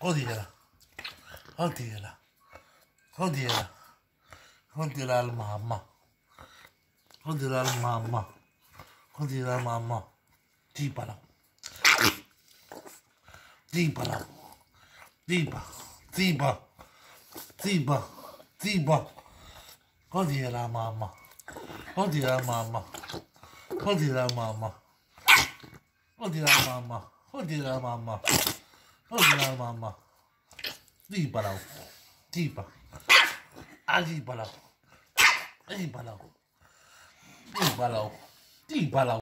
Oddiela. Oddiela. Oddiela. Oddiela al mamma. Oddiela al mamma. Oddiela al mamma. Tipala. Tipala. Tipa. Tipa. Tipa. Tipa. Oddiela mamma. Oddiela mamma. Oddiela mamma. Oddiela mamma. Oddiela mamma. Hola, mamá. Dípalo. Dipa. Dípalo. Dípalo. Dípalo. Dípalo.